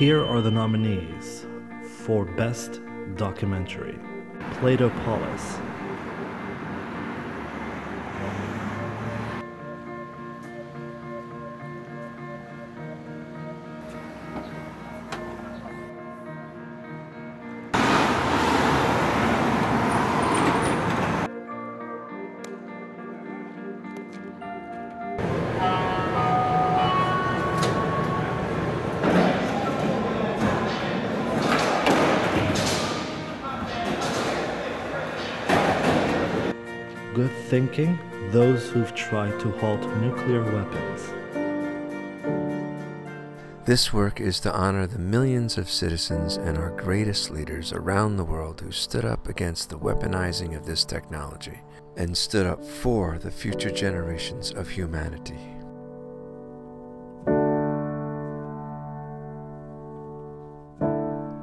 Here are the nominees for Best Documentary. Plato Polis, Good Thinking Those Who've Tried to Halt Nuclear Weapons. This work is to honor the millions of citizens and our greatest leaders around the world who stood up against the weaponizing of this technology and stood up for the future generations of humanity.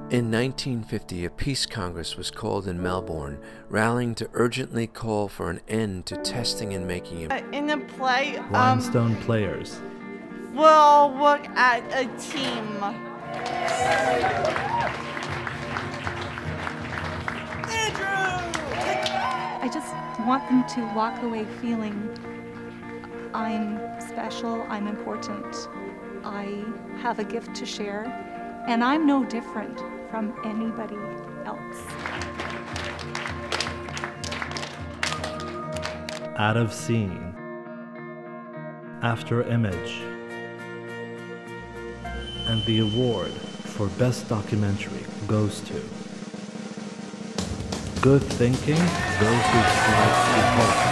In 1950, a peace congress was called in Melbourne, rallying to urgently call for an end to testing and making of Uh, In the play, um, Limestone Players. we'll look at a team. I just want them to walk away feeling I'm special, I'm important, I have a gift to share, and I'm no different from anybody else. Out of Scene. After Image. And the award for Best Documentary goes to Good Thinking Those Who Weapons.